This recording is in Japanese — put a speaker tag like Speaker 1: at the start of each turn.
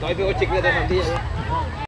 Speaker 1: だいぶ落ちてくれた感いやな。